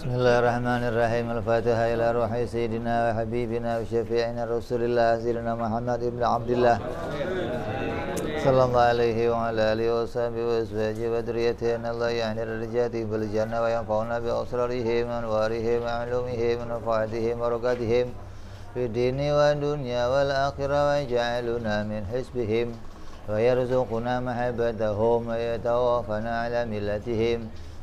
بسم الله الرحمن الرحيم. الفاتحة إلى روح سيدنا وحبيبنا وشفيعنا رسول الله سيدنا محمد بن عبد الله صلى الله عليه وعلى آله وصحبه وأزواجه وذريته. أن الله يعني رجاته بالجنة وينفعنا بأسرارهم وأنوارهم وعلومهم ونفعتهم وبركاتهم في الدين والدنيا والآخرة ويجعلنا من حزبهم ويرزقنا محبتهم ويتوفنا على ملتهم.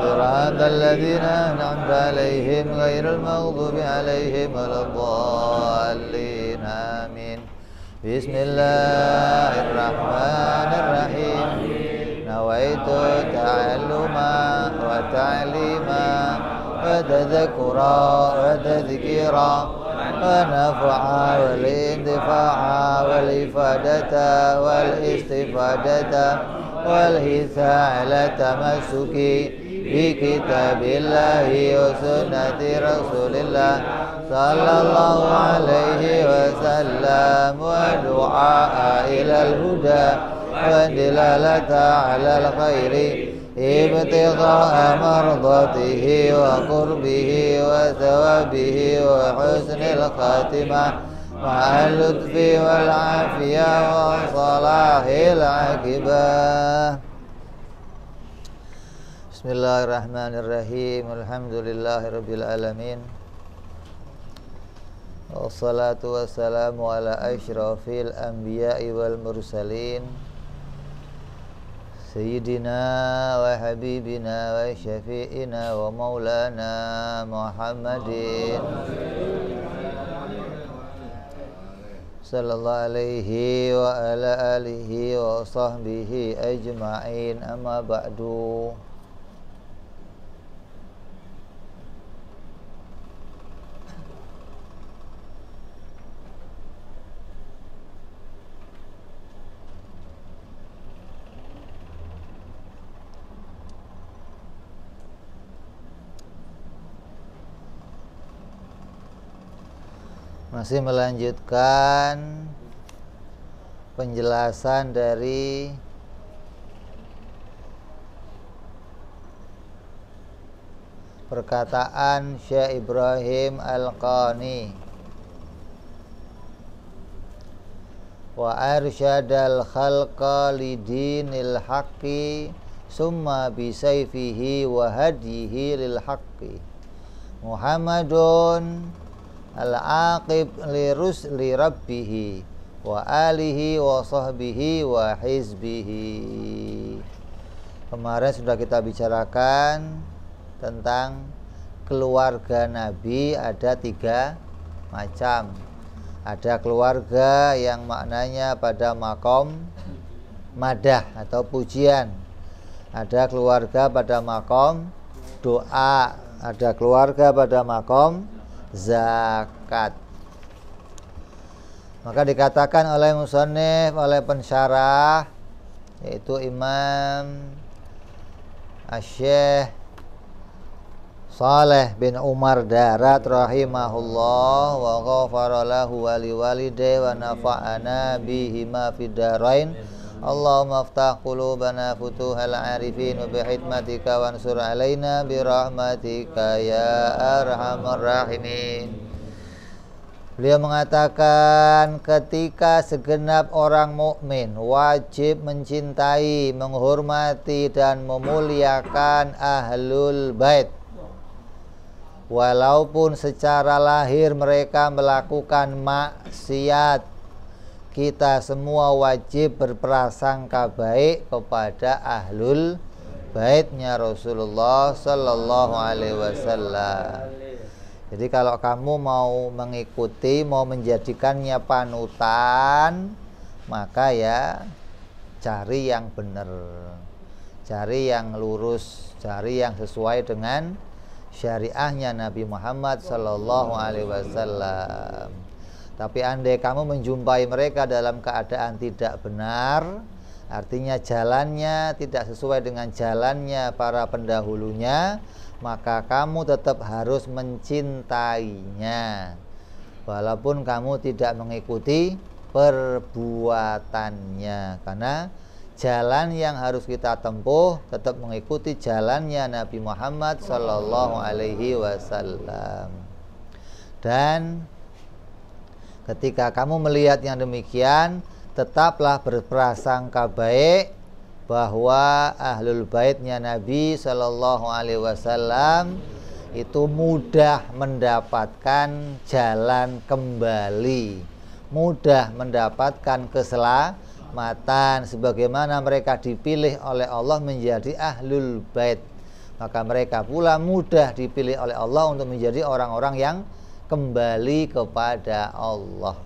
صراط الذين أنعمت عليهم غير المغضوب عليهم ولا الضالين. آمين. بسم الله الرحمن الرحيم. نويت تعلما وتعليما وتذكرا وتذكيرا ونفعا والانتفاعا والإفادة والإستفادة والحث على التمسك بكتاب الله وسنة رسول الله صلى الله عليه وسلم ودعاء إلى الهدى والدلالة على الخير ابتغاء مرضاته وقربه وثوابه وحسن الخاتمة مع اللطف والعافية وصلاح العاقبة. Bismillahirrahmanirrahim. Alhamdulillahirrabbilalamin. Wassalatu wassalamu ala ashrafil anbiya'i wal mursalin. Sayyidina wa habibina wa syafi'ina wa maulana Muhammadin. Sallallahu alaihi wa ala alihi wa sahbihi ajma'in amma ba'du. Masih melanjutkan penjelasan dari perkataan Syekh Ibrahim Al-Qani. Wa arsyadal khalqa lidinil haqqi summa bisayfihi wa hadihi lil haqqi. Muhammadun al-aqib li rusli rabbih wa alihi wa sahbihi wa hizbihi. Kemarin sudah kita bicarakan tentang keluarga Nabi ada tiga macam. Ada keluarga yang maknanya pada makom madah atau pujian. Ada keluarga pada makom doa. Ada keluarga pada makom zakat. Maka dikatakan oleh musannif oleh pensyarah yaitu Imam Asy-Syaikh Saleh bin Umar Darat rahimahullah wa ghafara lahu wa liwalidayhi wa nafa'ana bihima fid darain. Qulubana futuhal arifin wa bihikmatika wansur alaina birahmatika ya arhamar rahimin. Beliau mengatakan ketika segenap orang mukmin wajib mencintai, menghormati dan memuliakan ahlul bait walaupun secara lahir mereka melakukan maksiat kita semua wajib berprasangka baik kepada ahlul baitnya Rasulullah Sallallahu Alaihi Wasallam. Jadi kalau kamu mau mengikuti, mau menjadikannya panutan, maka ya cari yang benar, cari yang lurus, cari yang sesuai dengan syariahnya Nabi Muhammad Sallallahu Alaihi Wasallam. Tapi andai kamu menjumpai mereka dalam keadaan tidak benar, artinya jalannya tidak sesuai dengan jalannya para pendahulunya, maka kamu tetap harus mencintainya. Walaupun kamu tidak mengikuti perbuatannya karena jalan yang harus kita tempuh tetap mengikuti jalannya Nabi Muhammad Sallallahu Alaihi Wasallam dan Ketika kamu melihat yang demikian, tetaplah berprasangka baik bahwa ahlul baitnya Nabi Shallallahu Alaihi Wasallam itu mudah mendapatkan jalan kembali, mudah mendapatkan keselamatan sebagaimana mereka dipilih oleh Allah menjadi ahlul bait. Maka mereka pula mudah dipilih oleh Allah untuk menjadi orang-orang yang kembali kepada Allah.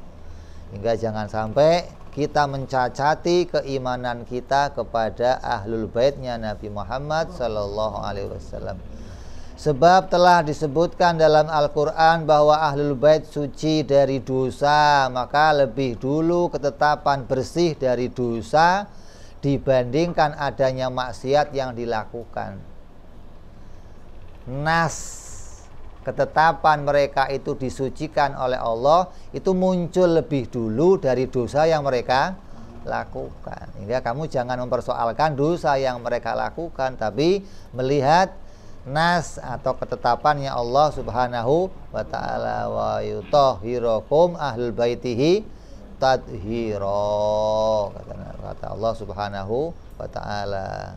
Hingga jangan sampai kita mencacati keimanan kita kepada ahlul baitnya Nabi Muhammad Sallallahu Alaihi Wasallam. Sebab telah disebutkan dalam Al-Quran bahwa ahlul bait suci dari dosa Maka lebih dulu ketetapan bersih dari dosa Dibandingkan adanya maksiat yang dilakukan Nas ketetapan mereka itu disucikan oleh Allah itu muncul lebih dulu dari dosa yang mereka lakukan. Hingga kamu jangan mempersoalkan dosa yang mereka lakukan tapi melihat nas atau ketetapannya Allah Subhanahu wa taala wa yutahhirukum ahlul baitihi tadhira kata Allah Subhanahu wa taala.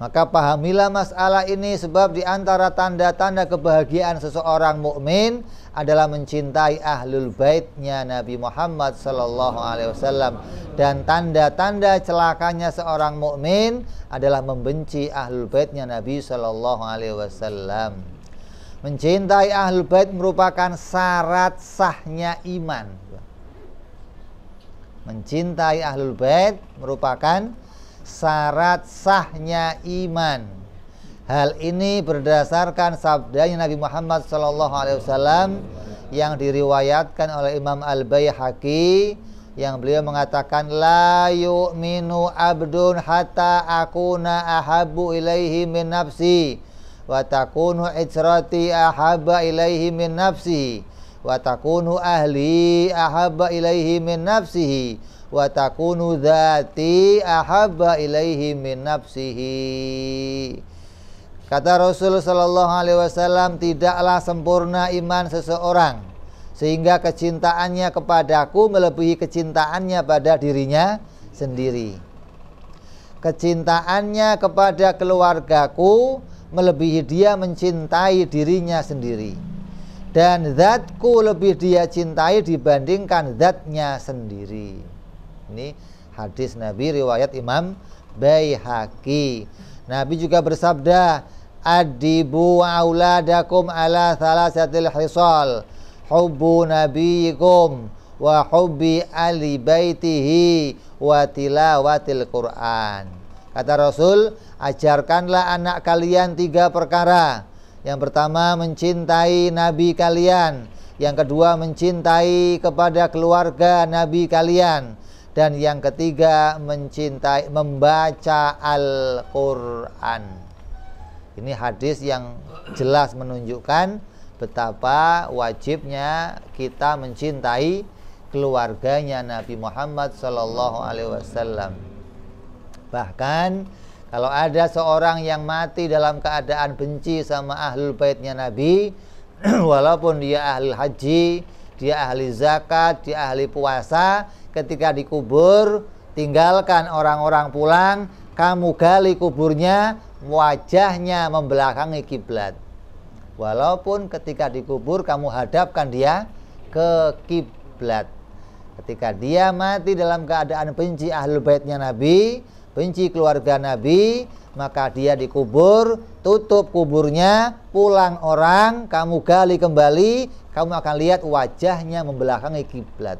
Maka pahamilah masalah ini sebab di antara tanda-tanda kebahagiaan seseorang mukmin adalah mencintai ahlul baitnya Nabi Muhammad sallallahu alaihi wasallam dan tanda-tanda celakanya seorang mukmin adalah membenci ahlul baitnya Nabi sallallahu alaihi wasallam. Mencintai ahlul bait merupakan syarat sahnya iman. Mencintai ahlul bait merupakan syarat sahnya iman. Hal ini berdasarkan sabdanya Nabi Muhammad SAW yang diriwayatkan oleh Imam Al Baihaqi yang beliau mengatakan la yu'minu abdun hatta akuna ahabu ilaihi min nafsi wa takunu ijrati ahabba ilaihi min nafsi wa takunu ahli ahabba ilaihi min nafsihi wa takunu dzati ahabba ilaihi min nafsihi. Kata Rasul sallallahu alaihi wasallam tidaklah sempurna iman seseorang sehingga kecintaannya kepadaku melebihi kecintaannya pada dirinya sendiri. Kecintaannya kepada keluargaku melebihi dia mencintai dirinya sendiri. Dan zatku lebih dia cintai dibandingkan zatnya sendiri ini hadis Nabi riwayat Imam Baihaqi. Nabi juga bersabda, "Adibu auladakum ala thalathatil hisal, hubbu nabiyikum wa hubbi ali baitihi wa tilawatil Qur'an." Kata Rasul, ajarkanlah anak kalian tiga perkara. Yang pertama mencintai nabi kalian, yang kedua mencintai kepada keluarga nabi kalian, dan yang ketiga mencintai membaca Al-Qur'an. Ini hadis yang jelas menunjukkan betapa wajibnya kita mencintai keluarganya Nabi Muhammad Sallallahu Alaihi Wasallam. Bahkan kalau ada seorang yang mati dalam keadaan benci sama ahlul baitnya Nabi, walaupun dia ahli haji, dia ahli zakat, dia ahli puasa, ketika dikubur tinggalkan orang-orang pulang kamu gali kuburnya wajahnya membelakangi kiblat. Walaupun ketika dikubur kamu hadapkan dia ke kiblat. Ketika dia mati dalam keadaan benci ahlul baitnya Nabi benci keluarga Nabi maka dia dikubur tutup kuburnya pulang orang kamu gali kembali kamu akan lihat wajahnya membelakangi kiblat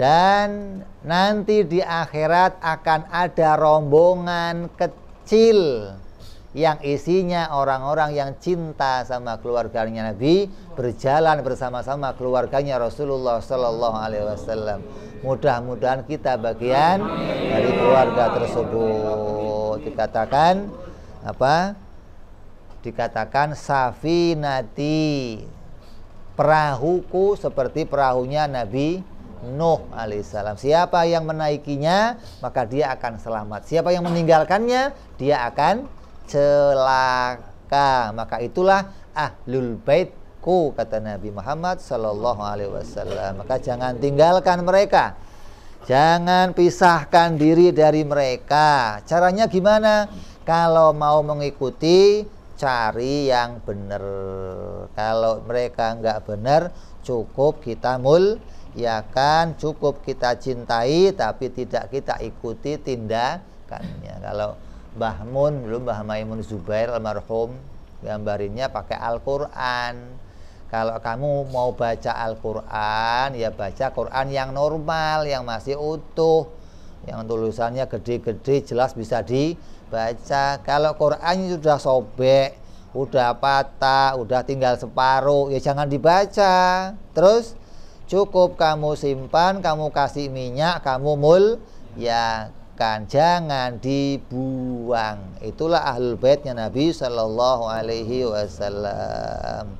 dan nanti di akhirat akan ada rombongan kecil yang isinya orang-orang yang cinta sama keluarganya Nabi berjalan bersama-sama keluarganya Rasulullah Sallallahu Alaihi Wasallam. Mudah-mudahan kita bagian dari keluarga tersebut. Dikatakan apa? Dikatakan safinati perahuku seperti perahunya Nabi Nuh alaihissalam. Siapa yang menaikinya maka dia akan selamat. Siapa yang meninggalkannya dia akan celaka. Maka itulah ahlul baitku kata Nabi Muhammad Sallallahu Alaihi Wasallam. Maka jangan tinggalkan mereka. Jangan pisahkan diri dari mereka. Caranya gimana? Kalau mau mengikuti, cari yang benar. Kalau mereka nggak benar, cukup kita mul ya kan cukup kita cintai tapi tidak kita ikuti tindakannya kalau Mbah belum Mbah Maimun Zubair almarhum gambarinnya pakai Al-Qur'an. Kalau kamu mau baca Al-Qur'an ya baca Quran yang normal, yang masih utuh, yang tulisannya gede-gede jelas bisa dibaca. Kalau Quran sudah sobek, udah patah, udah tinggal separuh, ya jangan dibaca. Terus cukup kamu simpan, kamu kasih minyak, kamu mul ya dimakan, jangan dibuang. Itulah ahlul baitnya Nabi Shallallahu Alaihi Wasallam.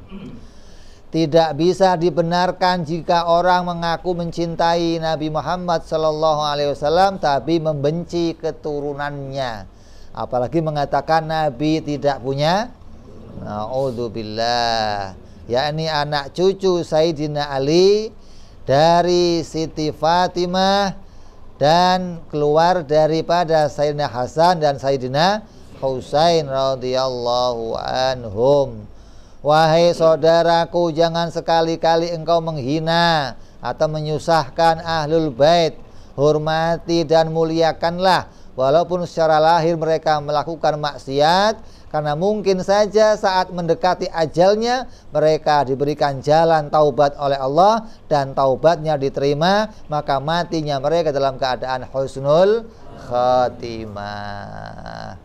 Tidak bisa dibenarkan jika orang mengaku mencintai Nabi Muhammad Shallallahu Alaihi Wasallam tapi membenci keturunannya. Apalagi mengatakan Nabi tidak punya. Naudzubillah. Yakni anak cucu Sayyidina Ali dari Siti Fatimah dan keluar daripada Sayyidina Hasan dan Sayyidina Husain radhiyallahu anhum. Wahai saudaraku, jangan sekali-kali engkau menghina atau menyusahkan ahlul bait. Hormati dan muliakanlah walaupun secara lahir mereka melakukan maksiat karena mungkin saja saat mendekati ajalnya mereka diberikan jalan taubat oleh Allah dan taubatnya diterima maka matinya mereka dalam keadaan husnul khatimah.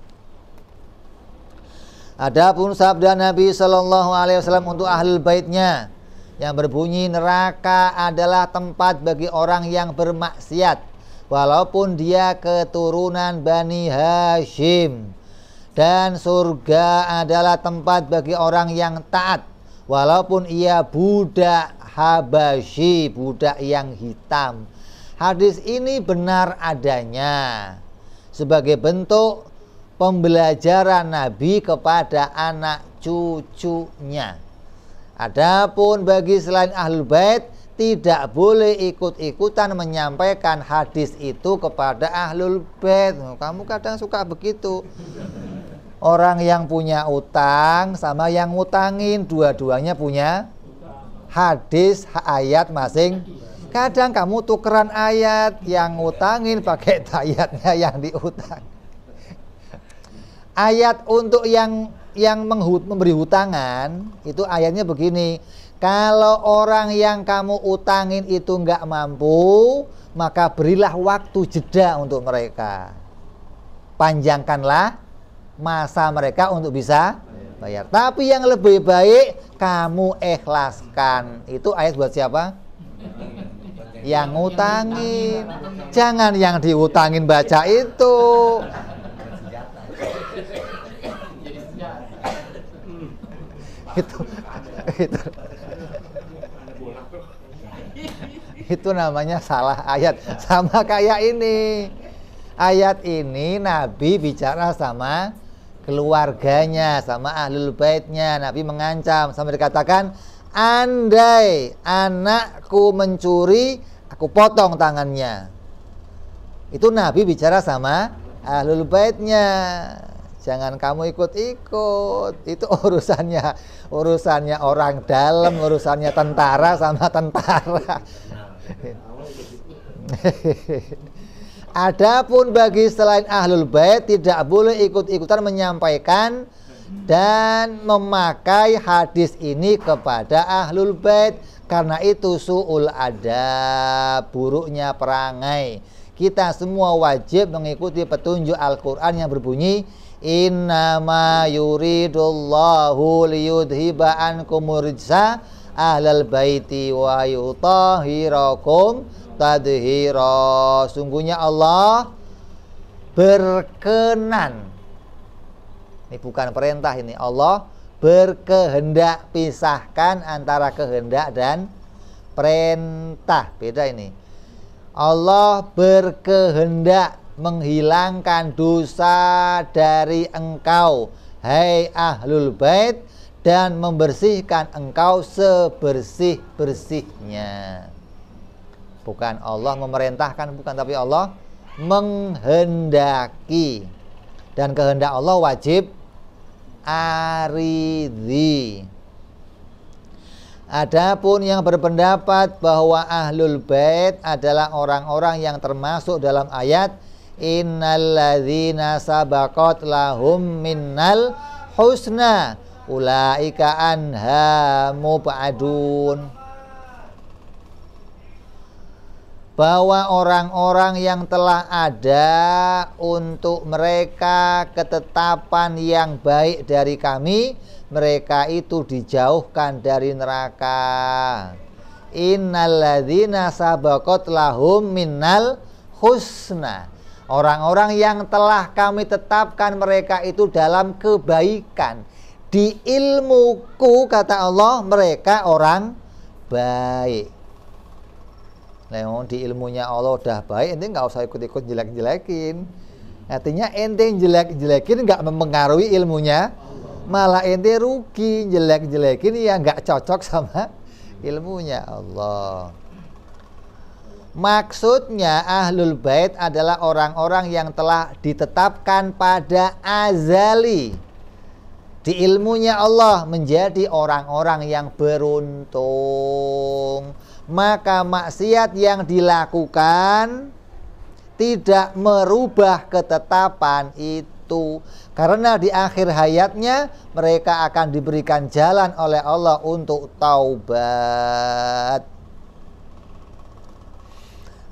Adapun sabda Nabi Shallallahu Alaihi Wasallam untuk ahli baitnya yang berbunyi neraka adalah tempat bagi orang yang bermaksiat walaupun dia keturunan Bani Hashim dan surga adalah tempat bagi orang yang taat walaupun ia budak Habasyi, budak yang hitam. Hadis ini benar adanya sebagai bentuk pembelajaran Nabi kepada anak cucunya. Adapun bagi selain ahlul bait tidak boleh ikut-ikutan menyampaikan hadis itu kepada ahlul bait. Kamu kadang suka begitu orang yang punya utang sama yang ngutangin dua-duanya punya hadis ayat masing. Kadang kamu tukeran ayat yang ngutangin pakai ayatnya yang diutang. Ayat untuk yang yang memberi hutangan itu ayatnya begini. Kalau orang yang kamu utangin itu nggak mampu maka berilah waktu jeda untuk mereka. Panjangkanlah masa mereka untuk bisa bayar. Tapi yang lebih baik kamu ikhlaskan. Itu ayat buat siapa? Yang ngutangin. Jangan yang diutangin baca itu. itu itu itu namanya salah ayat sama kayak ini ayat ini Nabi bicara sama keluarganya sama ahlul baitnya. Nabi mengancam sampai dikatakan andai anakku mencuri aku potong tangannya. Itu Nabi bicara sama ahlul baitnya. Jangan kamu ikut-ikut. Itu urusannya urusannya orang dalam urusannya tentara sama tentara Adapun bagi selain ahlul bait tidak boleh ikut-ikutan menyampaikan dan memakai hadis ini kepada ahlul bait karena itu suul ada buruknya perangai. Kita semua wajib mengikuti petunjuk Al-Qur'an yang berbunyi Innama yuridullahu liyudhiba ankum ahlal baiti wa yutahhirakum tadhira. Sungguhnya Allah berkenan. Ini bukan perintah ini. Allah berkehendak pisahkan antara kehendak dan perintah. Beda ini. Allah berkehendak menghilangkan dosa dari engkau hai ahlul bait dan membersihkan engkau sebersih-bersihnya bukan Allah memerintahkan bukan tapi Allah menghendaki. Dan kehendak Allah wajib aridhi. Adapun yang berpendapat bahwa ahlul bait adalah orang-orang yang termasuk dalam ayat innalladzina sabaqat lahum minnal husna ulaika anha mubadun bahwa orang-orang yang telah ada untuk mereka ketetapan yang baik dari kami mereka itu dijauhkan dari neraka innalladzina sabaqat lahum minnal husna Orang-orang yang telah kami tetapkan mereka itu dalam kebaikan. Di ilmuku kata Allah mereka orang baik. Nah, di ilmunya Allah udah baik, ente nggak usah ikut-ikut jelek-jelekin. Artinya ente jelek-jelekin nggak mempengaruhi ilmunya, malah ente rugi jelek-jelekin ya nggak cocok sama ilmunya Allah. Maksudnya ahlul bait adalah orang-orang yang telah ditetapkan pada azali di ilmunya Allah menjadi orang-orang yang beruntung. Maka maksiat yang dilakukan tidak merubah ketetapan itu karena di akhir hayatnya mereka akan diberikan jalan oleh Allah untuk taubat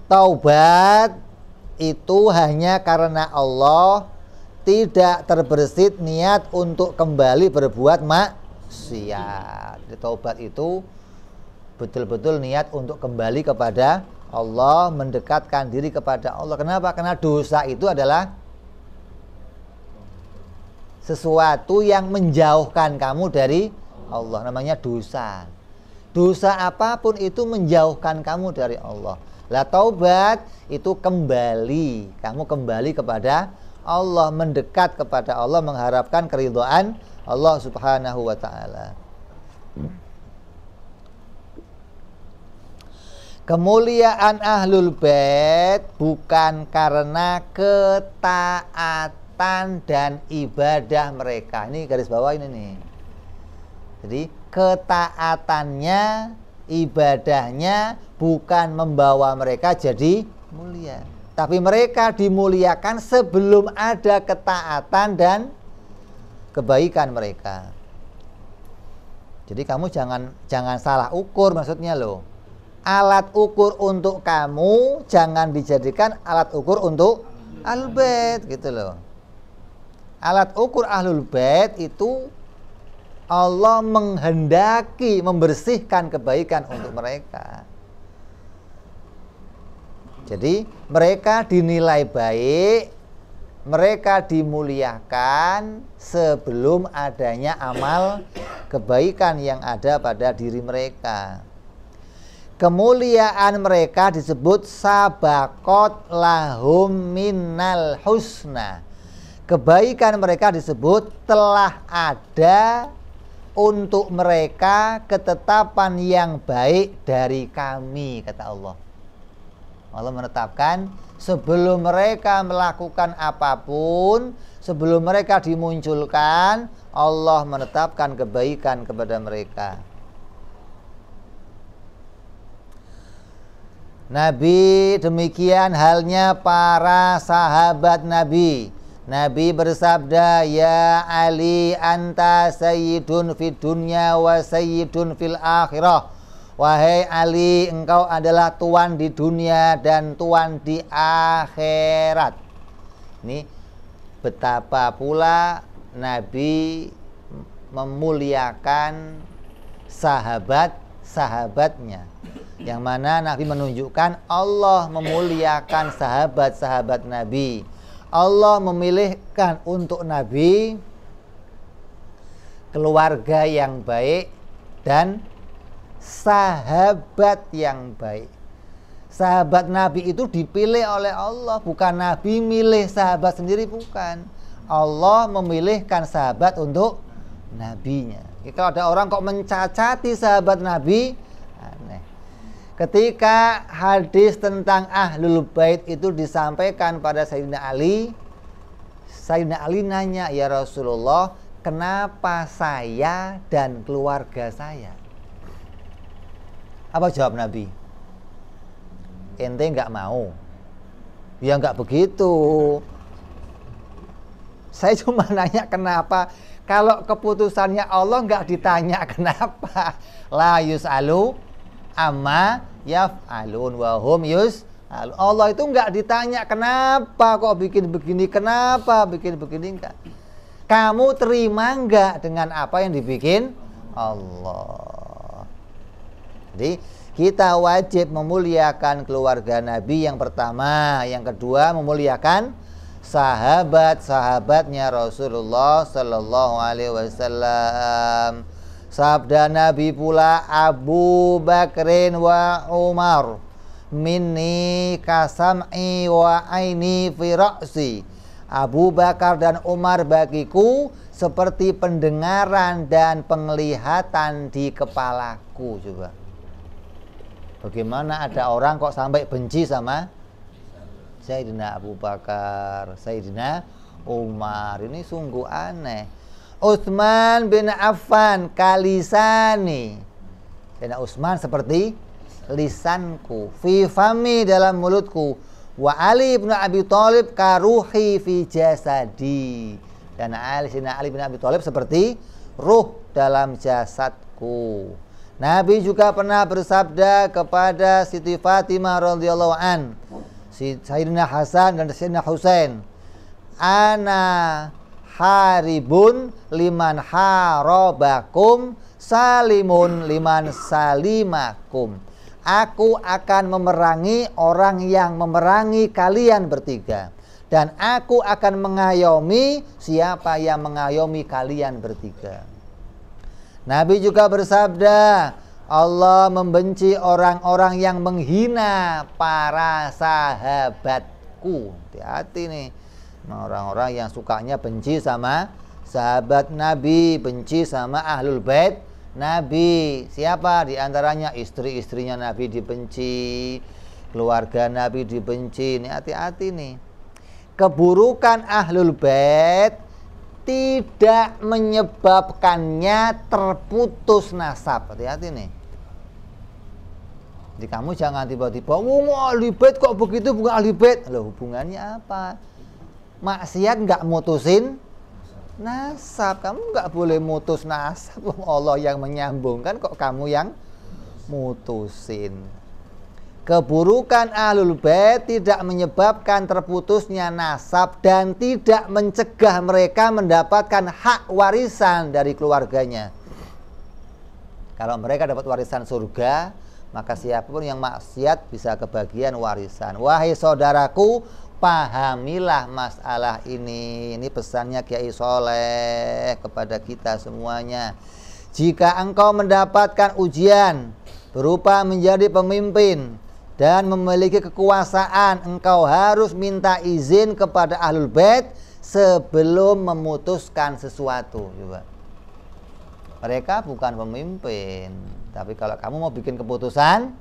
taubat itu hanya karena Allah tidak terbersit niat untuk kembali berbuat maksiat. Taubat itu betul-betul niat untuk kembali kepada Allah, mendekatkan diri kepada Allah. Kenapa? Karena dosa itu adalah sesuatu yang menjauhkan kamu dari Allah. Namanya dosa. Dosa apa pun itu menjauhkan kamu dari Allah. Lah taubat itu kembali, kamu kembali kepada Allah, mendekat kepada Allah, mengharapkan keridhaan Allah Subhanahu wa taala. Kemuliaan ahlul bait bukan karena ketaatan dan ibadah mereka. Ini garis bawah ini nih. Jadi ketaatannya ibadahnya bukan membawa mereka jadi mulia. Tapi mereka dimuliakan sebelum ada ketaatan dan kebaikan mereka. Jadi kamu jangan jangan salah ukur maksudnya loh. Alat ukur untuk kamu jangan dijadikan alat ukur untuk ahlul bait gitu loh. Alat ukur ahlul bait itu Allah menghendaki membersihkan kebaikan untuk mereka. Jadi mereka dinilai baik, mereka dimuliakan sebelum adanya amal kebaikan yang ada pada diri mereka. Kemuliaan mereka disebut sabakot lahum minal husna. Kebaikan mereka disebut telah ada untuk mereka ketetapan yang baik dari kami kata Allah. Allah menetapkan sebelum mereka melakukan apa pun, sebelum mereka dimunculkan, Allah menetapkan kebaikan kepada mereka. Nabi demikian halnya para sahabat Nabi Nabi bersabda, "Ya Ali, anta sayyidun fid dunya wa sayyidun fil akhirah." Wahai Ali, engkau adalah tuan di dunia dan tuan di akhirat. Ini betapa pula Nabi memuliakan sahabat-sahabatnya yang mana Nabi menunjukkan Allah memuliakan sahabat-sahabat Nabi. Allah memilihkan untuk Nabi keluarga yang baik dan sahabat yang baik. Sahabat Nabi itu dipilih oleh Allah bukan Nabi milih sahabat sendiri bukan. Allah memilihkan sahabat untuk nabinya. Kalau ada orang kok mencacati sahabat Nabi, aneh. Ketika hadis tentang ahlul bait itu disampaikan pada Sayyidina Ali, Sayyidina Ali nanya, "Ya Rasulullah, kenapa saya dan keluarga saya?" Apa jawab Nabi? Ente nggak mau. Ya nggak begitu saya cuma nanya kenapa kalau keputusannya Allah nggak ditanya kenapa. La yus'alu amma yaf'alun wa hum yus Allah itu nggak ditanya kenapa kok bikin begini, kenapa bikin begini enggak. Kamu terima nggak dengan apa yang dibikin Allah. Jadi kita wajib memuliakan keluarga Nabi yang pertama, yang kedua memuliakan sahabat-sahabatnya Rasulullah Sallallahu Alaihi Wasallam. Sabda Nabi pula Abu Bakrin wa Umar minni kasam'i wa aini fi Abu Bakar dan Umar bagiku seperti pendengaran dan penglihatan di kepalaku juga. Bagaimana ada orang kok sampai benci sama Sayyidina Abu Bakar, Sayyidina Umar. Ini sungguh aneh. Utsman bin Affan kalisani. Sayyidina Utsman seperti lisanku, fi fami dalam mulutku. Wa Ali bin Abi Thalib karuhi fi jasadi. Dan Ali, Sayyidina Ali bin Abi Thalib seperti ruh dalam jasadku. Nabi juga pernah bersabda kepada Siti Fatimah radhiyallahu an, Sayyidina Hasan dan Sayyidina Husain. Ana haribun liman harobakum salimun liman salimakum. Aku akan memerangi orang yang memerangi kalian bertiga. Dan aku akan mengayomi siapa yang mengayomi kalian bertiga. Nabi juga bersabda Allah membenci orang-orang yang menghina para sahabatku. Hati-hati nih. Orang-orang yang sukanya benci sama sahabat Nabi, benci sama ahlul bait Nabi. Siapa? Di antaranya istri-istrinya Nabi dibenci, keluarga Nabi dibenci. Ini hati-hati nih. Keburukan ahlul bait tidak menyebabkannya terputus nasab. Hati-hati nih. Jadi kamu jangan tiba-tiba, wong bait kok begitu bukan ahli bait. Loh hubungannya apa? Maksiat nggak mutusin nasab. Kamu nggak boleh mutus nasab. Allah yang menyambungkan kok kamu yang mutusin. Keburukan ahlul bait tidak menyebabkan terputusnya nasab dan tidak mencegah mereka mendapatkan hak warisan dari keluarganya. Kalau mereka dapat warisan surga, maka siapa pun yang maksiat bisa kebagian warisan. Wahai saudaraku, pahamilah masalah ini. Ini pesannya Kiai Soleh kepada kita semuanya. Jika engkau mendapatkan ujian berupa menjadi pemimpin, dan memiliki kekuasaan engkau harus minta izin kepada ahlul bait sebelum memutuskan sesuatu juga mereka bukan pemimpin tapi kalau kamu mau bikin keputusan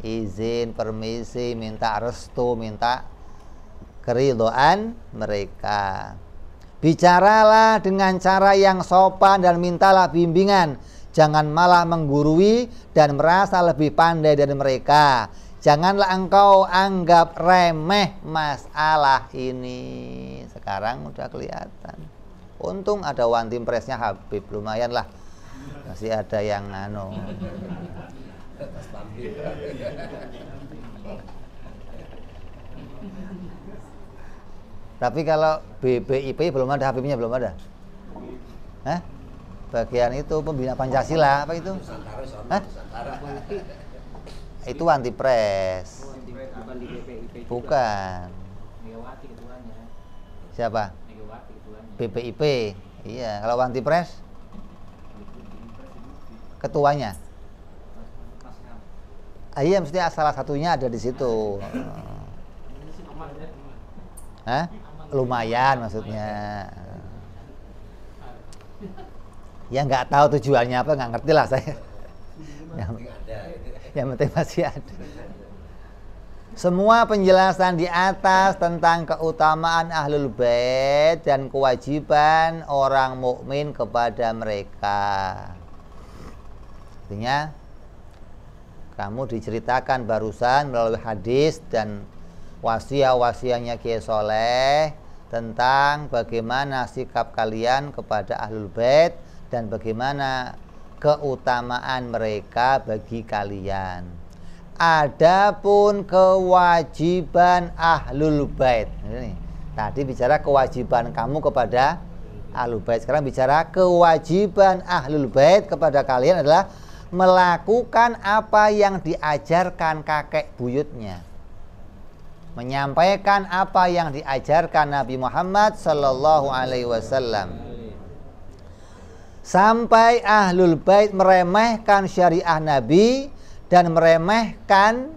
izin permisi minta restu minta keridoan mereka. Bicaralah dengan cara yang sopan dan mintalah bimbingan Jangan malah menggurui dan merasa lebih pandai dari mereka. Janganlah engkau anggap remeh masalah ini. Sekarang udah kelihatan. Untung ada one team pressnya Habib, lumayan lah. Masih ada yang anu. Tapi kalau BPIP belum ada, Habibnya belum ada. Hah? Bagian itu pembina Pancasila apa itu? Hah? Itu anti pres. bukan di BPIP juga. Bukan. Megawati ketuanya Siapa? Megawati ketuanya BPIP. Iya, kalau anti pres ketuanya. Ah, iya, mesti salah satunya ada di situ. Hah? Lumayan maksudnya. Ya nggak tahu tujuannya apa, nggak ngerti lah saya. Yang, yang penting masih ada. Semua penjelasan di atas tentang keutamaan ahlul bait dan kewajiban orang mukmin kepada mereka. Artinya kamu diceritakan barusan melalui hadis dan wasiat-wasiatnya Kiai Soleh tentang bagaimana sikap kalian kepada ahlul bait dan bagaimana keutamaan mereka bagi kalian. Adapun kewajiban ahlul bait. Tadi bicara kewajiban kamu kepada ahlul bait. Sekarang bicara kewajiban ahlul bait kepada kalian adalah melakukan apa yang diajarkan kakek buyutnya. Menyampaikan apa yang diajarkan Nabi Muhammad sallallahu alaihi wasallam. Sampai ahlul bait meremehkan syariah Nabi dan meremehkan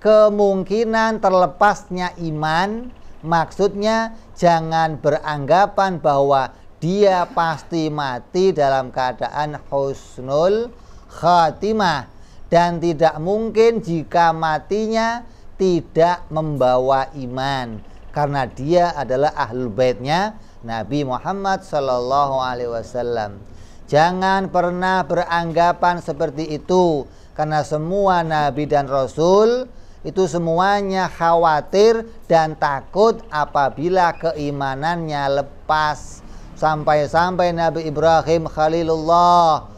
kemungkinan terlepasnya iman. Maksudnya jangan beranggapan bahwa dia pasti mati dalam keadaan husnul khatimah. Dan tidak mungkin jika matinya tidak membawa iman. Karena dia adalah ahlul baitnya Nabi Muhammad Sallallahu Alaihi Wasallam. Jangan pernah beranggapan seperti itu karena semua nabi dan rasul itu semuanya khawatir dan takut apabila keimanannya lepas sampai-sampai Nabi Ibrahim Khalilullah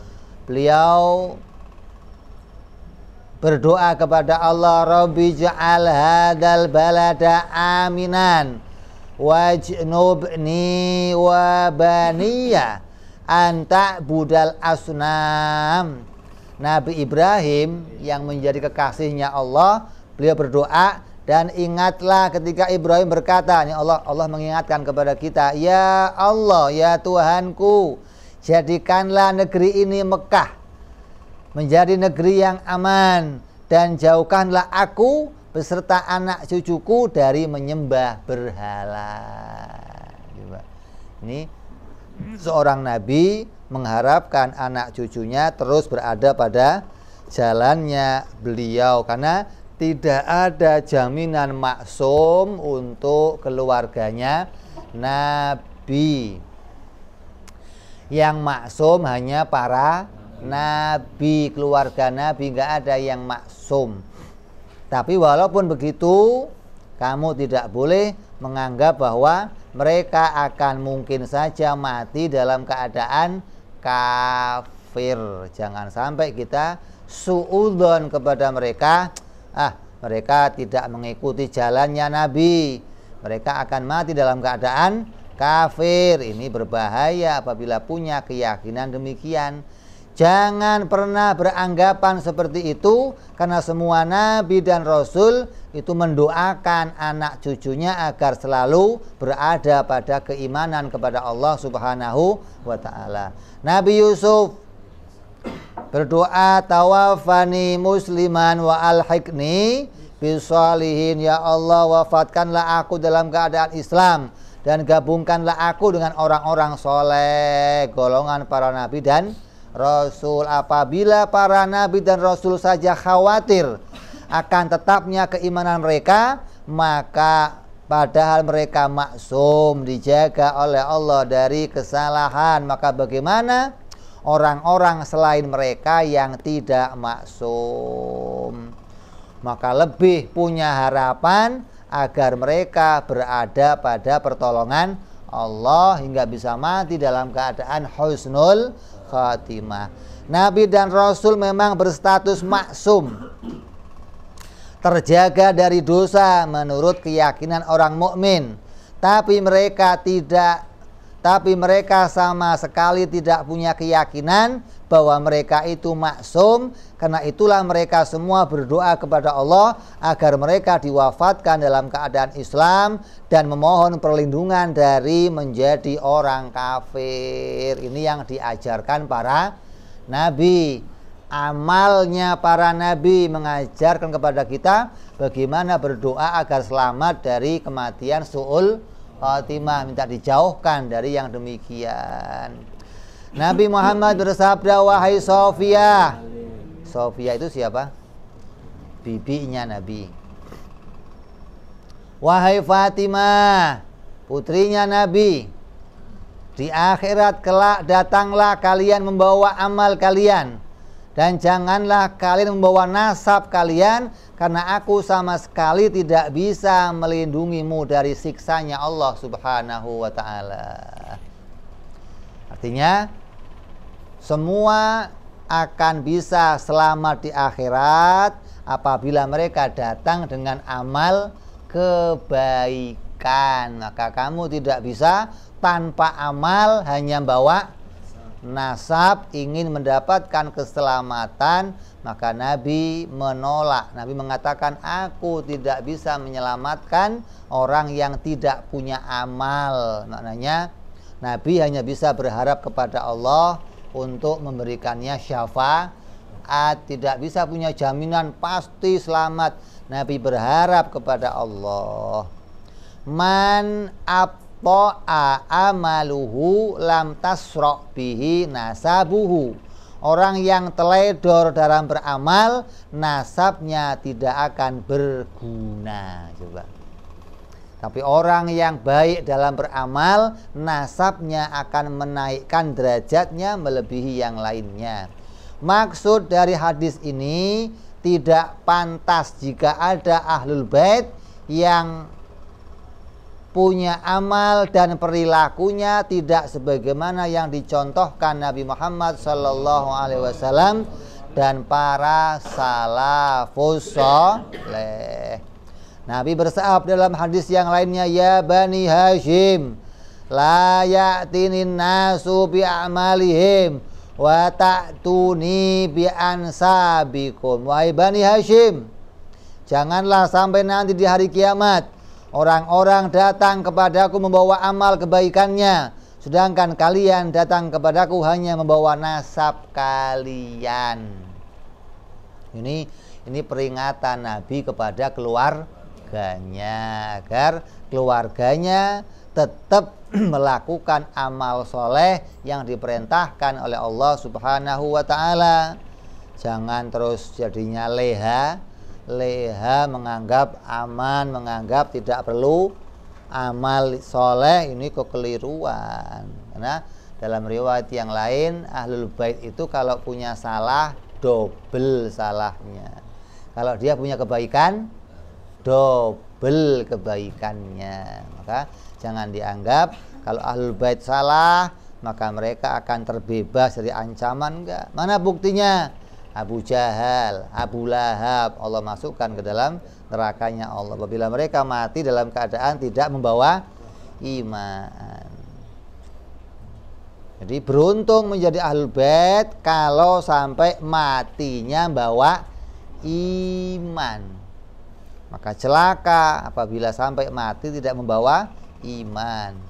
beliau berdoa kepada Allah Rabbi ja'al hadal balada aminan wajnubni wa baniya anta budal asnam. Nabi Ibrahim yang menjadi kekasihnya Allah beliau berdoa dan ingatlah ketika Ibrahim berkata ya Allah Allah mengingatkan kepada kita ya Allah ya Tuhanku jadikanlah negeri ini Mekah menjadi negeri yang aman dan jauhkanlah aku beserta anak cucuku dari menyembah berhala. Ini seorang nabi mengharapkan anak cucunya terus berada pada jalannya beliau karena tidak ada jaminan maksum untuk keluarganya nabi. Yang maksum hanya para nabi, keluarga nabi nggak ada yang maksum. Tapi walaupun begitu, kamu tidak boleh menganggap bahwa mereka akan mungkin saja mati dalam keadaan kafir. Jangan sampai kita suudon kepada mereka, ah mereka tidak mengikuti jalannya Nabi. Mereka akan mati dalam keadaan kafir. Ini berbahaya apabila punya keyakinan demikian. Jangan pernah beranggapan seperti itu karena semua nabi dan rasul itu mendoakan anak cucunya agar selalu berada pada keimanan kepada Allah Subhanahu wa taala. Nabi Yusuf berdoa tawafani musliman wa alhiqni bisalihin ya Allah wafatkanlah aku dalam keadaan Islam dan gabungkanlah aku dengan orang-orang soleh golongan para nabi dan Rasul apabila para nabi dan rasul saja khawatir akan tetapnya keimanan mereka maka padahal mereka maksum dijaga oleh Allah dari kesalahan. Maka bagaimana orang-orang selain mereka yang tidak maksum? Maka lebih punya harapan agar mereka berada pada pertolongan Allah hingga bisa mati dalam keadaan husnul khatimah. Nabi dan Rasul memang berstatus maksum. terjaga dari dosa menurut keyakinan orang mukmin tapi mereka tidak tapi mereka sama sekali tidak punya keyakinan bahwa mereka itu maksum. Karena itulah mereka semua berdoa kepada Allah agar mereka diwafatkan dalam keadaan Islam dan memohon perlindungan dari menjadi orang kafir. Ini yang diajarkan para nabi. Amalnya para nabi mengajarkan kepada kita bagaimana berdoa agar selamat dari kematian suul Fatimah minta dijauhkan dari yang demikian. Nabi Muhammad bersabda wahai Sofia. Sofia itu siapa? Bibinya Nabi. Wahai Fatimah, putrinya Nabi. Di akhirat kelak datanglah kalian membawa amal kalian dan janganlah kalian membawa nasab kalian karena aku sama sekali tidak bisa melindungimu dari siksanya Allah Subhanahu wa taala. Artinya semua akan bisa selamat di akhirat apabila mereka datang dengan amal kebaikan. Maka kamu tidak bisa tanpa amal hanya bawa nasab ingin mendapatkan keselamatan maka Nabi menolak. Nabi mengatakan, "Aku tidak bisa menyelamatkan orang yang tidak punya amal." Maknanya, Nabi hanya bisa berharap kepada Allah untuk memberikannya syafaat, tidak bisa punya jaminan pasti selamat. Nabi berharap kepada Allah. Man abta'a amaluhu lam tasra' bihi nasabuhu Orang yang teledor dalam beramal Nasabnya tidak akan berguna Coba. Tapi orang yang baik dalam beramal Nasabnya akan menaikkan derajatnya melebihi yang lainnya. Maksud dari hadis ini Tidak pantas jika ada ahlul bait Yang punya amal dan perilakunya tidak sebagaimana yang dicontohkan Nabi Muhammad Sallallahu Alaihi Wasallam dan para salafus soleh. Nabi bersabda dalam hadis yang lainnya, Ya Bani Hashim, la ya'tinin nasu bi amalihim wa ta'tuni bi ansabikum. Wahai Bani Hashim, janganlah sampai nanti di hari kiamat Orang-orang datang kepadaku membawa amal kebaikannya. Sedangkan kalian datang kepadaku hanya membawa nasab kalian. Ini ini peringatan Nabi kepada keluarganya Agar keluarganya tetap melakukan amal soleh yang diperintahkan oleh Allah subhanahu wa ta'ala. Jangan terus jadinya leha leha menganggap aman, menganggap tidak perlu amal soleh ini kekeliruan. Karena dalam riwayat yang lain ahlul bait itu kalau punya salah double salahnya. Kalau dia punya kebaikan double kebaikannya. Maka jangan dianggap kalau ahlul bait salah maka mereka akan terbebas dari ancaman enggak. Mana buktinya? Abu Jahal, Abu Lahab Allah masukkan ke dalam nerakanya Allah apabila mereka mati dalam keadaan tidak membawa iman. Jadi beruntung menjadi ahlul bait kalau sampai matinya bawa iman. Maka celaka apabila sampai mati tidak membawa iman.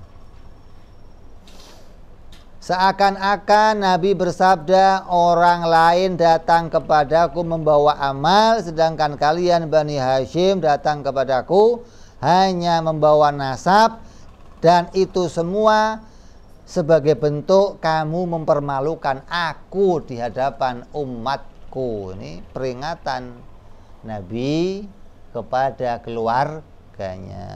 Seakan-akan Nabi bersabda orang lain datang kepadaku membawa amal Sedangkan kalian Bani Hashim datang kepadaku hanya membawa nasab Dan itu semua sebagai bentuk kamu mempermalukan aku di hadapan umatku. Ini peringatan Nabi kepada keluarganya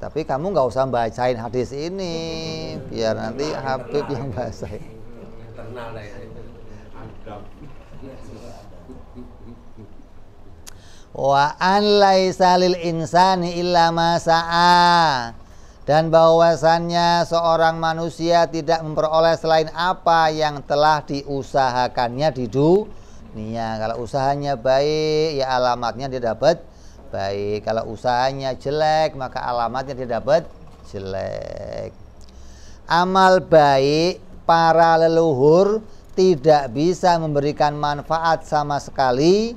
tapi kamu nggak usah bacain hadis ini, biar nanti Habib yang bacain. Wa an laisa lil insani illa ma sa'a. Dan bahwasannya seorang manusia tidak memperoleh selain apa yang telah diusahakannya di, du, Nia kalau usahanya baik ya alamatnya dia dapat baik. Kalau usahanya jelek maka alamatnya dia dapat jelek. Amal baik para leluhur tidak bisa memberikan manfaat sama sekali.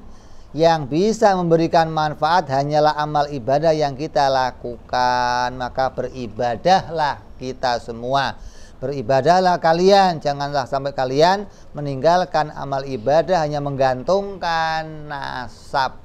Yang bisa memberikan manfaat hanyalah amal ibadah yang kita lakukan. Maka beribadahlah kita semua. Beribadahlah kalian, janganlah sampai kalian meninggalkan amal ibadah hanya menggantungkan nasab.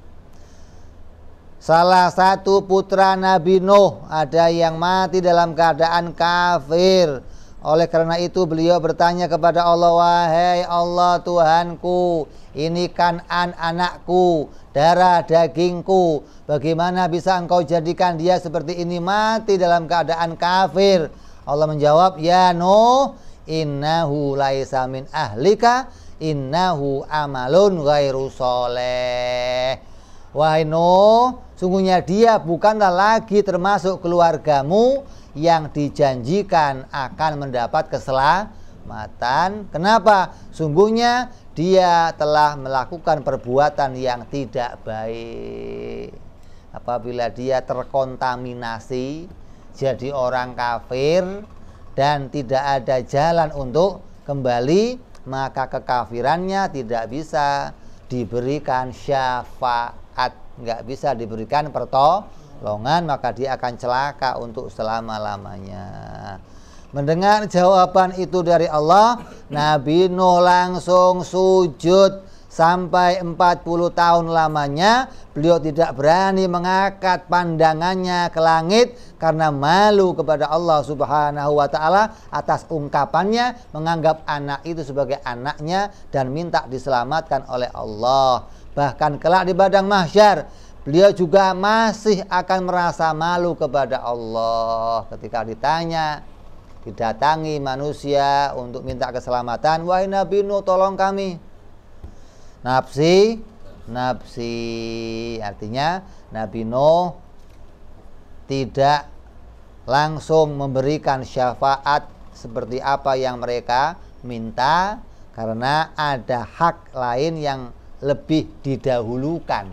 Salah satu putra Nabi Nuh ada yang mati dalam keadaan kafir. Oleh karena itu beliau bertanya kepada Allah, "Wahai Allah Tuhanku, ini kan an anakku, darah dagingku. Bagaimana bisa engkau jadikan dia seperti ini mati dalam keadaan kafir?" Allah menjawab, "Ya Nuh, innahu laisa min ahlika, innahu amalun ghairu soleh." Wahai Nuh, sungguhnya dia bukanlah lagi termasuk keluargamu yang dijanjikan akan mendapat keselamatan. Kenapa? Sungguhnya dia telah melakukan perbuatan yang tidak baik. Apabila dia terkontaminasi jadi orang kafir dan tidak ada jalan untuk kembali, maka kekafirannya tidak bisa diberikan syafaat nggak bisa diberikan pertolongan maka dia akan celaka untuk selama-lamanya. Mendengar jawaban itu dari Allah, Nabi Nuh langsung sujud sampai 40 tahun lamanya beliau tidak berani mengangkat pandangannya ke langit karena malu kepada Allah Subhanahu wa taala atas ungkapannya menganggap anak itu sebagai anaknya dan minta diselamatkan oleh Allah. Bahkan kelak di badang mahsyar beliau juga masih akan merasa malu kepada Allah ketika ditanya didatangi manusia untuk minta keselamatan? Wahai Nabi Nuh tolong kami. Nafsi nafsi. Artinya Nabi Nuh tidak langsung memberikan syafaat seperti apa yang mereka minta karena ada hak lain yang lebih didahulukan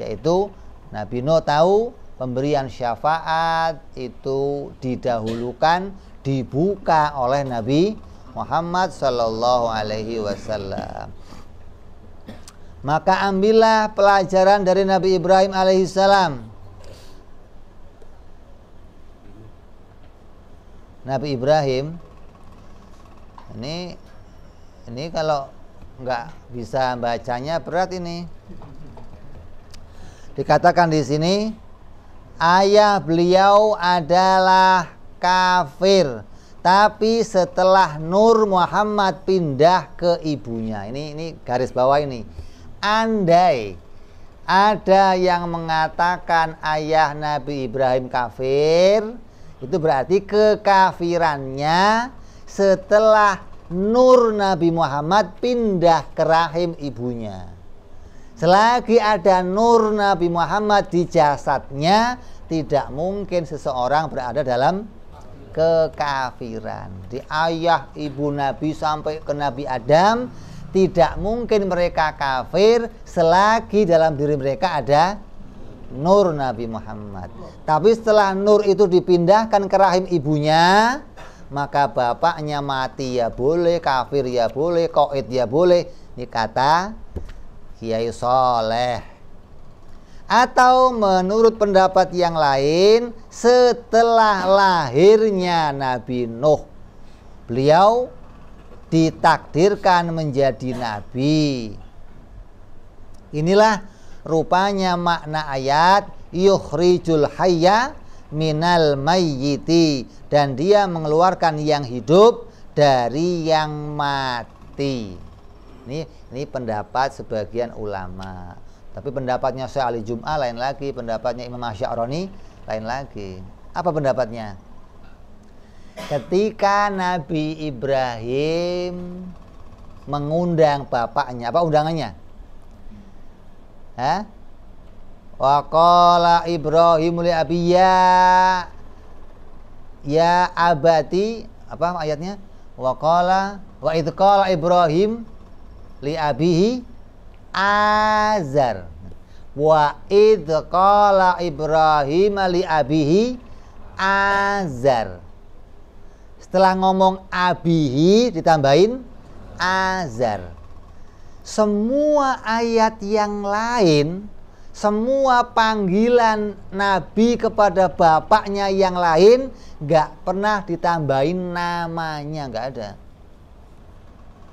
yaitu Nabi Nuh tahu pemberian syafaat itu didahulukan dibuka oleh Nabi Muhammad Sallallahu Alaihi Wasallam. Maka ambillah pelajaran dari Nabi Ibrahim alaihissalam. Nabi Ibrahim ini ini kalau nggak bisa bacanya berat ini. Dikatakan di sini ayah beliau adalah kafir, tapi setelah Nur Muhammad pindah ke ibunya. Ini ini garis bawah ini. Andai ada yang mengatakan ayah Nabi Ibrahim kafir, itu berarti kekafirannya setelah nur Nabi Muhammad pindah ke rahim ibunya. Selagi ada nur Nabi Muhammad di jasadnya, tidak mungkin seseorang berada dalam kekafiran. Di ayah ibu Nabi sampai ke Nabi Adam, tidak mungkin mereka kafir selagi dalam diri mereka ada nur Nabi Muhammad. Tapi setelah nur itu dipindahkan ke rahim ibunya, maka bapaknya mati ya boleh, kafir ya boleh, koid ya boleh. Ini kata Kiai Soleh. Atau menurut pendapat yang lain, setelah lahirnya Nabi Nuh, beliau ditakdirkan menjadi nabi. Inilah rupanya makna ayat yukhrijul hayya minal mayyiti dan dia mengeluarkan yang hidup dari yang mati. Ini ini pendapat sebagian ulama. Tapi pendapatnya Syekh Ali Jum'ah lain lagi, pendapatnya Imam Asy'arani lain lagi. Apa pendapatnya? Ketika Nabi Ibrahim mengundang bapaknya, apa undangannya? Hah? Wa qala Ibrahim li abiya ya abati apa ayatnya? Wa qala wa id qala Ibrahim li abihi azar. Wa id qala ibrahim li abihi azar. Setelah ngomong abihi ditambahin azar. Semua ayat yang lain semua panggilan Nabi kepada bapaknya yang lain nggak pernah ditambahin namanya nggak ada.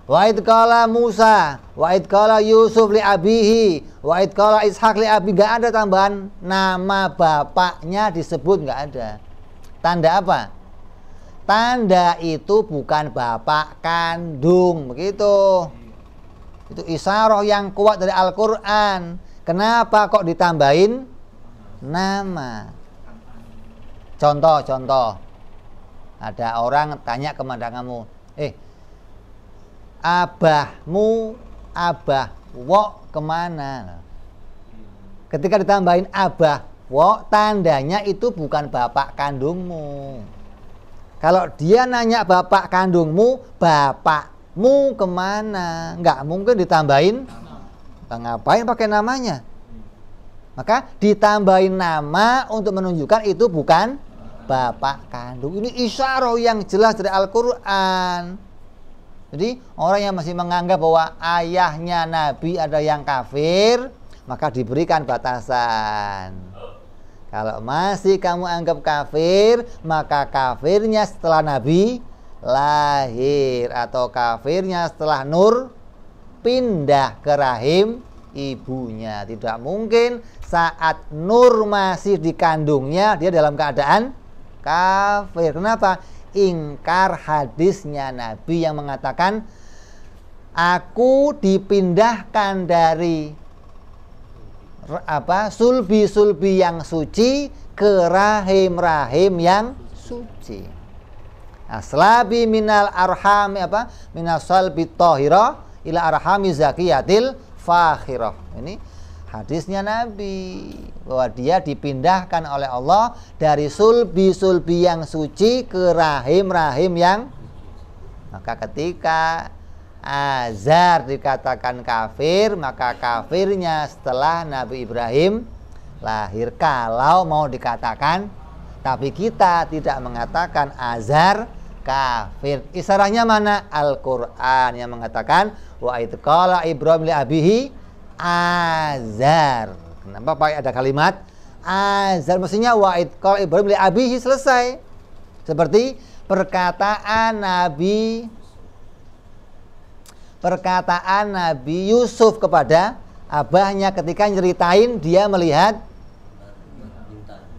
Wa'id kala Musa, wa'id kala Yusuf li abihi, wa'id kala Ishak li abi nggak ada tambahan nama bapaknya disebut nggak ada. Tanda apa? Tanda itu bukan bapak kandung begitu. Itu isaroh yang kuat dari Al-Quran Kenapa kok ditambahin nama? Contoh, contoh. Ada orang tanya kepada kamu, eh, abahmu, abah, wok ke mana? Ketika ditambahin abah, wok, tandanya itu bukan bapak kandungmu. Kalau dia nanya bapak kandungmu, bapakmu ke mana? Nggak mungkin ditambahin Nah, ngapain pakai namanya? Maka ditambahin nama untuk menunjukkan itu bukan bapak kandung. Ini isyarah yang jelas dari Al-Quran. Jadi orang yang masih menganggap bahwa ayahnya Nabi ada yang kafir, maka diberikan batasan. Kalau masih kamu anggap kafir, maka kafirnya setelah Nabi lahir atau kafirnya setelah Nur pindah ke rahim ibunya. Tidak mungkin saat Nur masih di kandungnya dia dalam keadaan kafir. Kenapa? Ingkar hadisnya Nabi yang mengatakan aku dipindahkan dari apa sulbi-sulbi yang suci ke rahim-rahim yang suci. Aslabi minal arham apa? Minal salbi ila arhami zakiyatil fakhirah. Ini hadisnya Nabi bahwa dia dipindahkan oleh Allah dari sulbi-sulbi yang suci ke rahim-rahim yang maka ketika Azar dikatakan kafir maka kafirnya setelah Nabi Ibrahim lahir kalau mau dikatakan tapi kita tidak mengatakan Azar kafir isarahnya mana Al-Quran yang mengatakan wa qala Ibrahim li abihi azar. Kenapa pakai ada kalimat azar? Mestinya wa qala Ibrahim li abihi selesai. Seperti perkataan Nabi perkataan Nabi Yusuf kepada abahnya ketika nyeritain dia melihat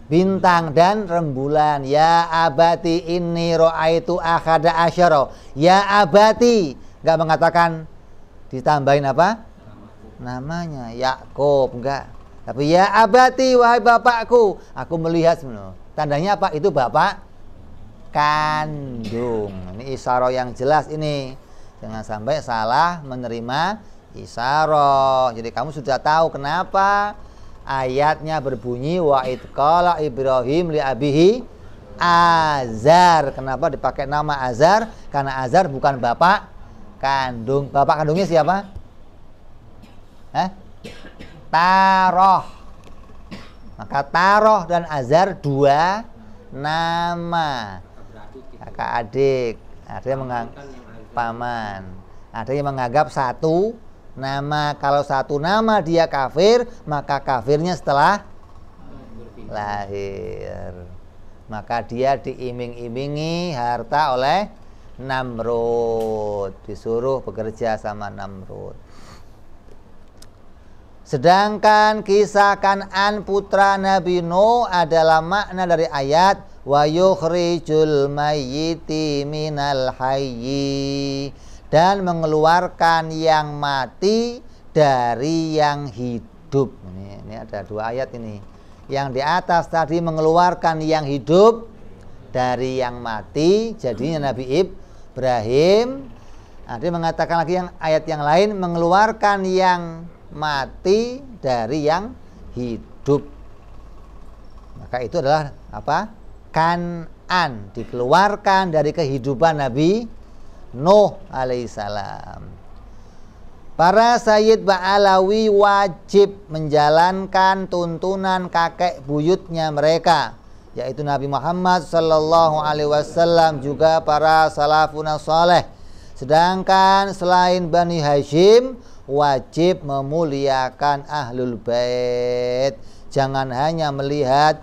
bintang dan rembulan ya abati ini ro'aitu akhada asyara ya abati nggak mengatakan ditambahin apa? Namanya Yakub enggak. Tapi ya abati wahai bapakku, aku melihat sebenarnya. Tandanya apa? Itu bapak kandung. Ini isyarat yang jelas ini. Jangan sampai salah menerima isyarat. Jadi kamu sudah tahu kenapa ayatnya berbunyi wa itqala Ibrahim li abihi Azar. Kenapa dipakai nama Azar? Karena Azar bukan bapak kandung. Bapak kandungnya siapa? Eh? Taroh. Maka Taroh dan Azar dua nama. Kakak adik. Ada yang menganggap paman. Ada yang menganggap satu nama. Kalau satu nama dia kafir, maka kafirnya setelah lahir. Maka dia diiming-imingi harta oleh Namrud disuruh bekerja sama Namrud sedangkan kisah Kan'an putra Nabi Nuh adalah makna dari ayat wa yukhrijul mayyiti minal hayyi dan mengeluarkan yang mati dari yang hidup. Ini, ini ada dua ayat ini. Yang di atas tadi mengeluarkan yang hidup dari yang mati. Jadinya Nabi Ibrahim nah, mengatakan lagi yang ayat yang lain mengeluarkan yang mati dari yang hidup. Maka itu adalah apa? Kanan dikeluarkan dari kehidupan Nabi Nuh alaihissalam Para Sayyid Ba'alawi wajib menjalankan tuntunan kakek buyutnya mereka yaitu Nabi Muhammad Sallallahu Alaihi Wasallam juga para salafun saleh. Sedangkan selain Bani Hashim wajib memuliakan ahlul bait. Jangan hanya melihat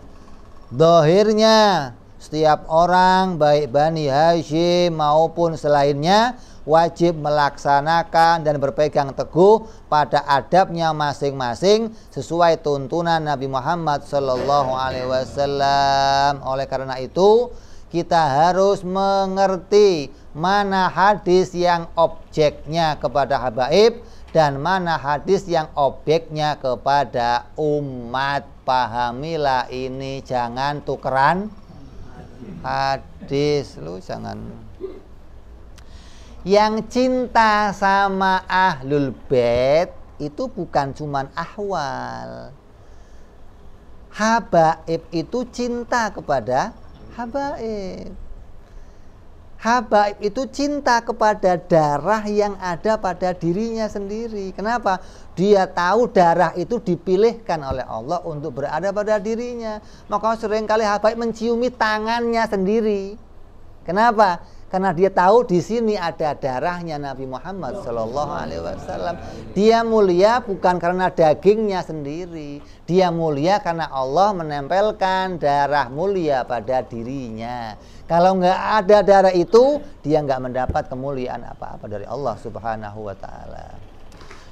dohirnya setiap orang baik Bani Hashim maupun selainnya wajib melaksanakan dan berpegang teguh pada adabnya masing-masing sesuai tuntunan Nabi Muhammad Sallallahu Alaihi Wasallam. Oleh karena itu kita harus mengerti mana hadis yang objeknya kepada habaib dan mana hadis yang objeknya kepada umat. Pahamilah ini jangan tukeran hadis lu jangan yang cinta sama ahlul bait itu bukan cuman ahwal. Habaib itu cinta kepada habaib. Habaib itu cinta kepada darah yang ada pada dirinya sendiri. Kenapa? Dia tahu darah itu dipilihkan oleh Allah untuk berada pada dirinya. Maka sering kali habaib menciumi tangannya sendiri. Kenapa? karena dia tahu di sini ada darahnya Nabi Muhammad Shallallahu Alaihi Wasallam. Dia mulia bukan karena dagingnya sendiri, dia mulia karena Allah menempelkan darah mulia pada dirinya. Kalau nggak ada darah itu, dia nggak mendapat kemuliaan apa-apa dari Allah Subhanahu Wa Taala.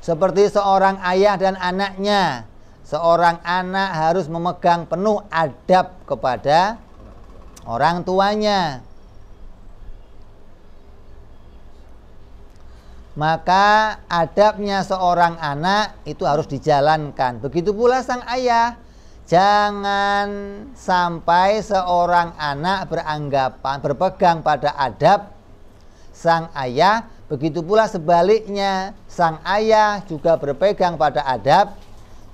Seperti seorang ayah dan anaknya, seorang anak harus memegang penuh adab kepada orang tuanya maka adabnya seorang anak itu harus dijalankan. Begitu pula sang ayah, jangan sampai seorang anak beranggapan berpegang pada adab sang ayah, begitu pula sebaliknya sang ayah juga berpegang pada adab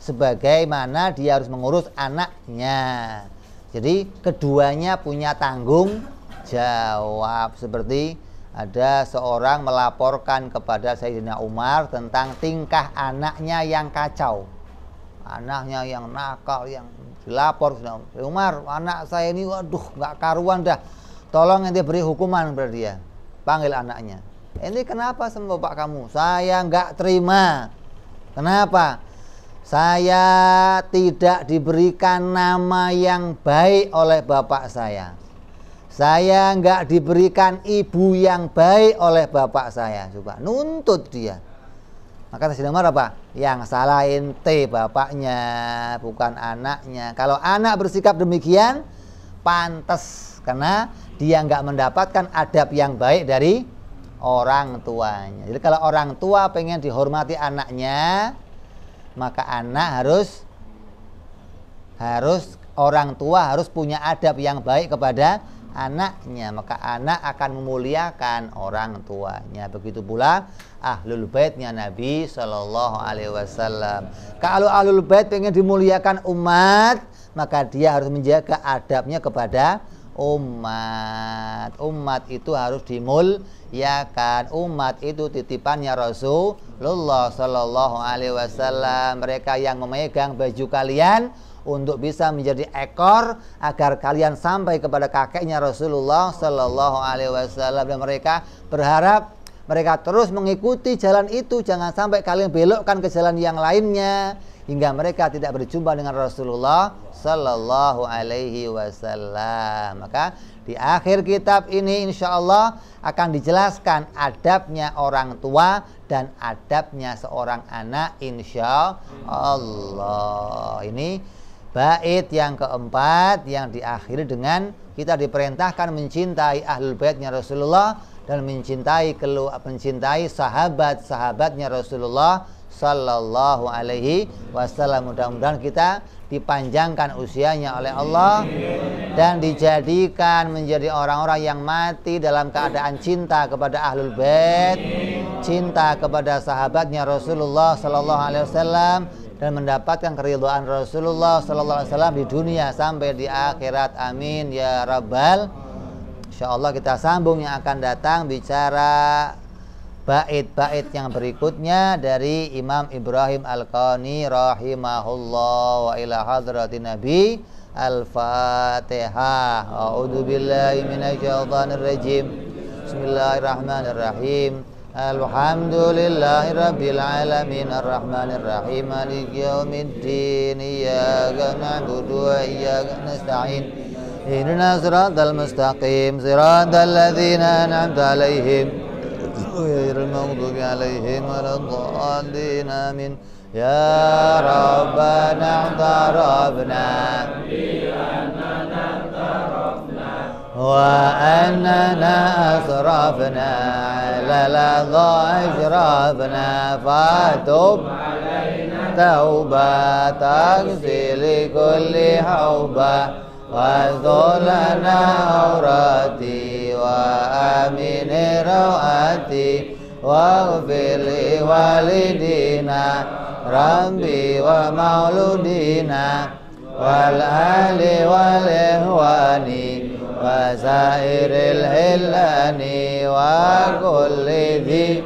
sebagaimana dia harus mengurus anaknya. Jadi keduanya punya tanggung jawab seperti ada seorang melaporkan kepada Sayyidina Umar tentang tingkah anaknya yang kacau. Anaknya yang nakal, yang dilapor Umar, anak saya ini waduh nggak karuan dah. Tolong nanti beri hukuman kepada dia. Panggil anaknya. Ini kenapa sama bapak kamu? Saya nggak terima. Kenapa? Saya tidak diberikan nama yang baik oleh bapak saya saya nggak diberikan ibu yang baik oleh bapak saya. Coba nuntut dia. Maka Sayyidina Umar apa? Yang salah ente bapaknya, bukan anaknya. Kalau anak bersikap demikian, pantas karena dia nggak mendapatkan adab yang baik dari orang tuanya. Jadi kalau orang tua pengen dihormati anaknya, maka anak harus harus orang tua harus punya adab yang baik kepada anaknya maka anak akan memuliakan orang tuanya. Begitu pula ahlul baitnya Nabi Shallallahu Alaihi Wasallam. Kalau ahlul bait pengen dimuliakan umat maka dia harus menjaga adabnya kepada umat. Umat itu harus dimuliakan. Umat itu titipannya Rasulullah Shallallahu Alaihi Wasallam. Mereka yang memegang baju kalian untuk bisa menjadi ekor agar kalian sampai kepada kakeknya Rasulullah Shallallahu Alaihi Wasallam. Dan mereka berharap mereka terus mengikuti jalan itu. Jangan sampai kalian belokkan ke jalan yang lainnya hingga mereka tidak berjumpa dengan Rasulullah Shallallahu Alaihi Wasallam. Maka di akhir kitab ini insya Allah akan dijelaskan adabnya orang tua dan adabnya seorang anak insya Allah ini Bait yang keempat yang diakhiri dengan kita diperintahkan mencintai ahlul baitnya Rasulullah dan mencintai mencintai sahabat-sahabatnya Rasulullah sallallahu alaihi wasallam. Mudah-mudahan kita dipanjangkan usianya oleh Allah dan dijadikan menjadi orang-orang yang mati dalam keadaan cinta kepada ahlul bait, cinta kepada sahabatnya Rasulullah sallallahu alaihi wasallam dan mendapatkan keridhaan Rasulullah sallallahu alaihi wasallam di dunia sampai di akhirat. Amin ya rabbal. Insyaallah kita sambung yang akan datang bicara bait-bait yang berikutnya dari Imam Ibrahim Al-Qani rahimahullah wa ila hadratin Nabi Al-Fatihah. A'udzu billahi minasyaitonir rajim. Bismillahirrahmanirrahim. الحمد لله رب العالمين الرحمن الرحيم مالك يوم الدين إياك نعبد وإياك نستعين. إننا صراط المستقيم صراط الذين أنعمت عليهم غير المغضوب عليهم ولا الضالين آمين. يا ربنا اعترفنا بأننا اعترفنا وأننا أسرفنا على لظى أشرفنا فتب توبة تغسل كل حوبة واغفر لنا عوراتي وآمن روعاتي واغفر لوالدينا ربي ومولودينا والآل والإخوان وسائر الهلان وكل ذي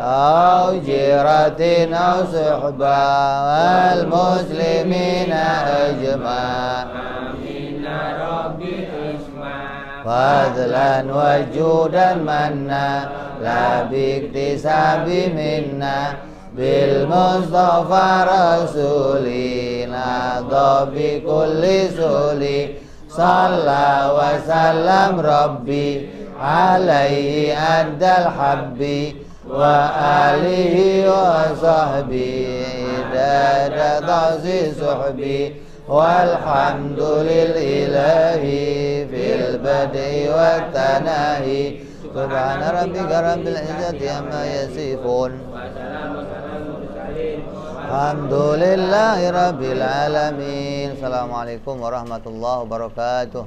أو جيرة أو صحبة والمسلمين أجمع. فضلا وجودا منا لا باكتساب منا بالمصطفى رسولي ناضى بكل سولي صلى وسلم ربي عليه أدى الحب وآله وصحبه داد ضعز صحبي والحمد لله في البدء والتناهي سبحان ربك رب العزة عما يصفون الحمد لله رب العالمين السلام عليكم ورحمة الله وبركاته